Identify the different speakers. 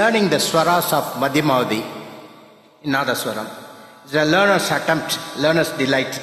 Speaker 1: Learning the swaras of Madhyamavadi in Nadaswaram is a learner's attempt, learner's delight.